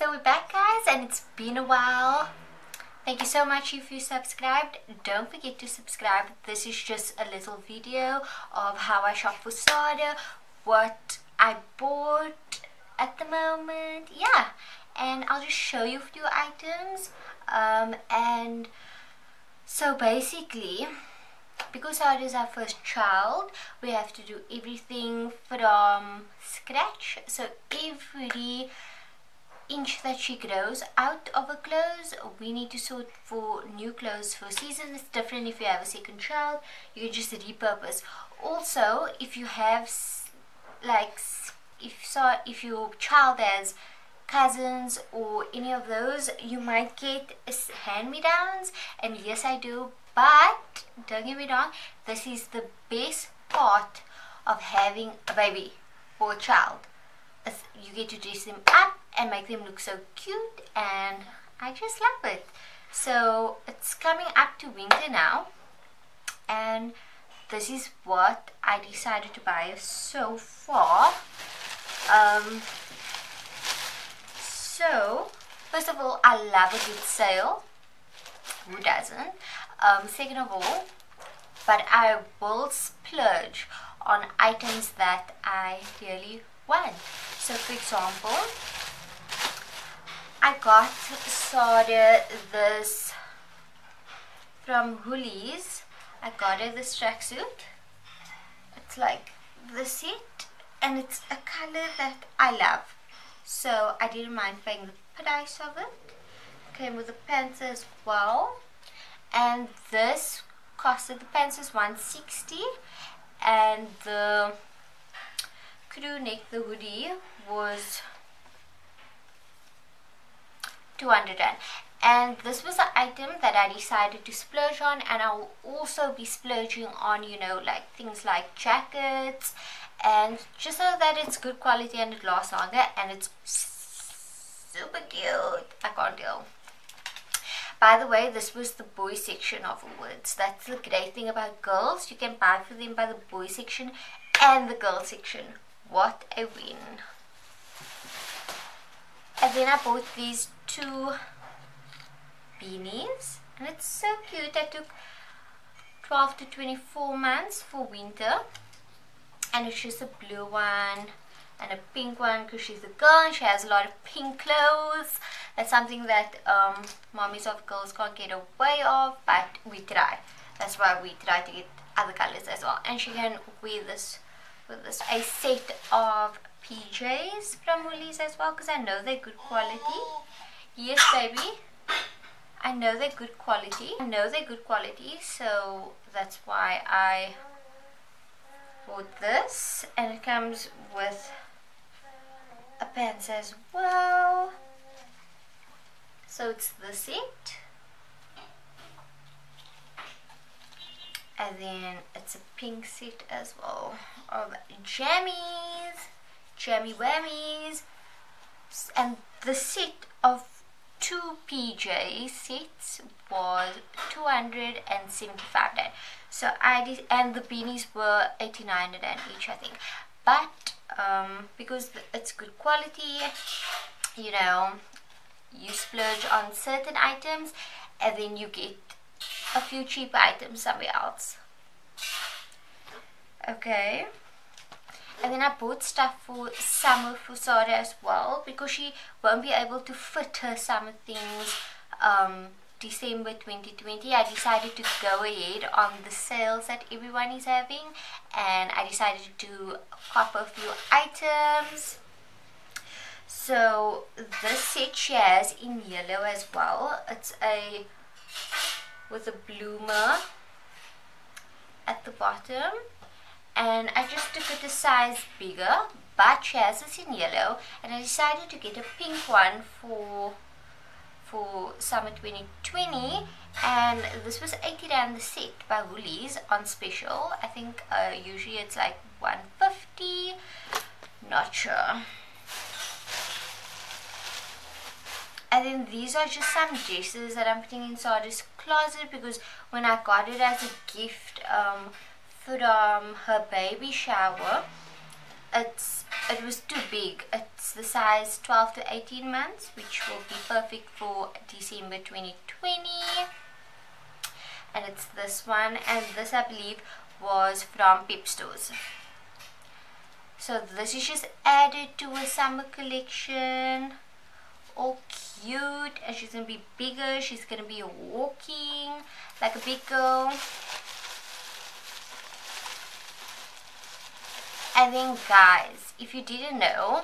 So we're back guys and it's been a while. Thank you so much if you subscribed. Don't forget to subscribe. This is just a little video of how I shop for Saarah, what I bought at the moment. Yeah, and I'll just show you a few items. Um, and so basically, because Saarah is our first child, we have to do everything from scratch. So every inch that she grows out of her clothes. We need to sort for new clothes for season. It's different if you have a second child. You can just repurpose. Also if you have like if so if your child has cousins or any of those you might get hand-me-downs. And yes I do. But don't get me wrong this is the best part of having a baby or a child. You get to dress them up and make them look so cute and I just love it. So it's coming up to winter now and this is what I decided to buy so far. Um, so first of all I love a good sale. Who doesn't? Um, second of all, but I will splurge on items that I really want. So for example, I got sorted this from Woolies. I got it this tracksuit. It's like the set and it's a color that I love. So I didn't mind paying the price of it. Came with the pants as well. And this costed the pants is 160 and the crew neck the hoodie was 200 and this was an item that I decided to splurge on and I'll also be splurging on you know like things like jackets and just so that it's good quality and it lasts longer and it's super cute. I can't deal. By the way this was the boy section of Woolworths that's the great thing about girls. You can buy for them by the boy section and the girl section. What a win. And then I bought these two beanies. And it's so cute. I took 12 to 24 months for winter. And it's just a blue one and a pink one because she's a girl and she has a lot of pink clothes. That's something that um, mommies of girls can't get away of but we try. That's why we try to get other colors as well. And she can wear this with this a set of PJs from Woolies as well because I know they're good quality Yes, baby. I know they're good quality. I know they're good quality, so that's why I bought this. And it comes with a pants as well. So it's the set. And then it's a pink set as well of jammies, jammy whammies. And the set of two PJ sets was 275 then. So I did, and the beanies were 89 then each I think. But um, because it's good quality, you know, you splurge on certain items and then you get a few cheap items somewhere else. Okay and then I bought stuff for summer for Saarah as well because she won't be able to fit her summer things um, December 2020 I decided to go ahead on the sales that everyone is having and I decided to cop a few items. So this set she has in yellow as well. It's a with a bloomer at the bottom and I just took it a size bigger but she has this in yellow and I decided to get a pink one for for summer 2020 and this was 80 rand the set by Woolies on special. I think uh, usually it's like 150 not sure. And then these are just some dresses that I'm putting inside this closet because when I got it as a gift um, from her baby shower. It's it was too big. It's the size 12 to 18 months which will be perfect for December 2020 and it's this one and this I believe was from Pep Stores. So this is just added to a summer collection. All cute and she's gonna be bigger. She's gonna be walking like a big girl and then guys if you didn't know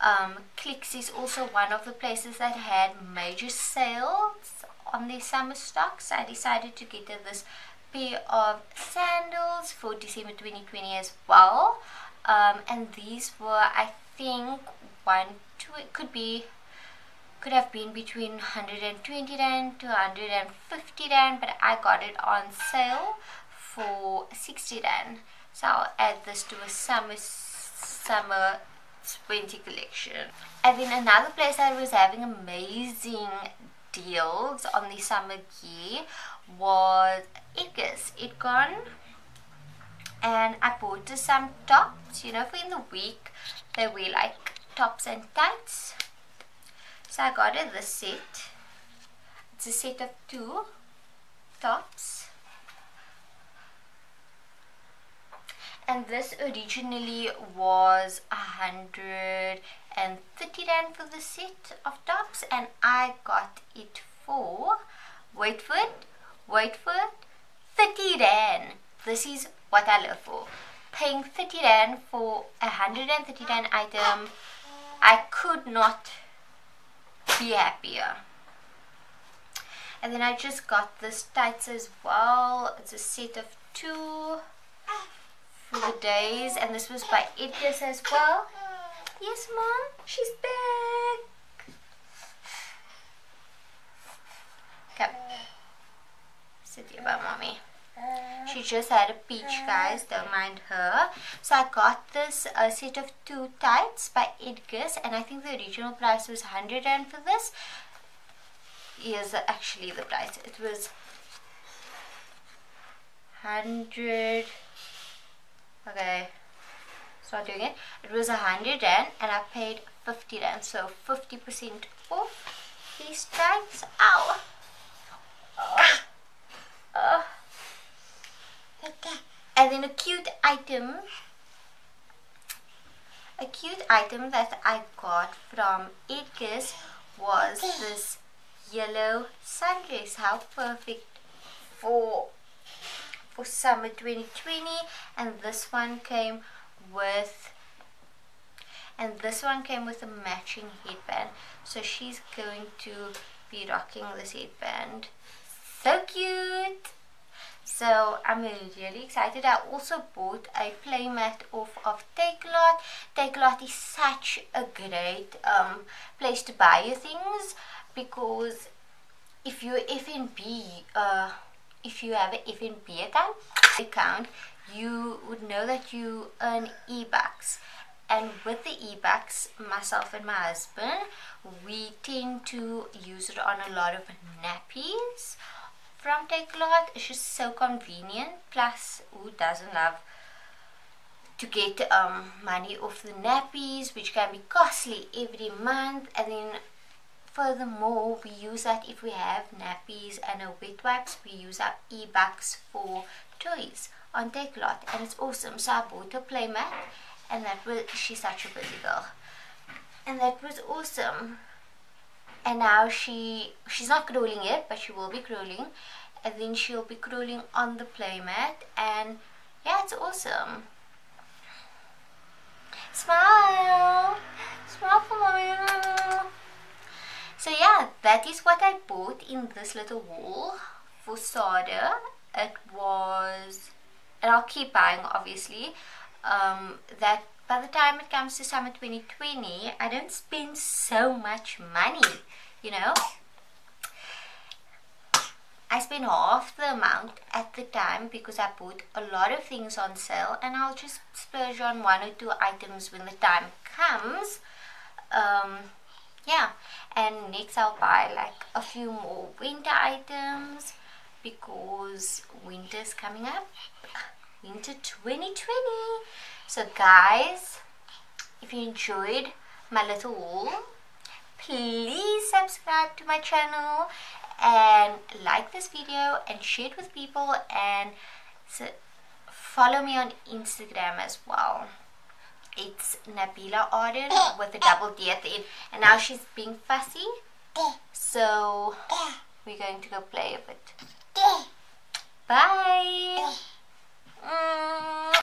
um, Clicks is also one of the places that had major sales on their summer stocks. I decided to get this pair of sandals for December 2020 as well. Um, and these were, I think, one, two, it could be, could have been between 120 rand to 150 rand, but I got it on sale for 60 rand. So I'll add this to a summer, summer 20 collection. And then another place that was having amazing deals on the summer gear was Edgar's. Edgon. And I bought some tops, you know, for in the week they wear like tops and tights. So I got it this set. It's a set of two tops. And this originally was a hundred and thirty rand for the set of tops and I got it for wait for it wait for it 30 rand. This is what I live for. Paying 30 rand for a 130 rand item I could not be happier. And then I just got this tights as well. It's a set of two the days and this was by Edgar's as well. Yes mom, she's back. Sit here by mommy. She just had a peach guys, don't mind her. So I got this uh, set of two tights by Edgar's and I think the original price was 100 rand for this. Here's actually the price. It was 100 okay start doing it it was a hundred rand and I paid 50 rand so 50 percent off these tags ow oh. Uh, oh. Uh, okay. and then a cute item a cute item that I got from Edgar's was this yellow sundress how perfect for for summer 2020 and this one came with and this one came with a matching headband so she's going to be rocking this headband so cute so I'm really excited. I also bought a playmat off of Takealot. Takealot is such a great um, place to buy your things because if you're FNB uh, if you have an FNB account, account, you would know that you earn e-bucks. And with the e-bucks, myself and my husband, we tend to use it on a lot of nappies from Takealot. It's just so convenient. Plus, who doesn't love to get um, money off the nappies, which can be costly every month. And then Furthermore, we use that if we have nappies and a wet wipes, we use our e-bucks for toys on Takealot and it's awesome. So I bought a playmat and that was, she's such a busy girl. And that was awesome. And now she, she's not crawling yet, but she will be crawling. And then she'll be crawling on the playmat and yeah, it's awesome. Smile! Smile for mommy! So yeah, that is what I bought in this little wall for Saarah. It was, and I'll keep buying obviously, um, that by the time it comes to summer 2020, I don't spend so much money, you know. I spend half the amount at the time because I bought a lot of things on sale and I'll just splurge on one or two items when the time comes. Um, yeah and next I'll buy like a few more winter items because winter's coming up winter 2020 So guys, if you enjoyed my little haul, please subscribe to my channel and like this video and share it with people and follow me on Instagram as well. It's Nabeelah Arend with a double D at the end. And now she's being fussy. So we're going to go play a bit. Bye. Mm.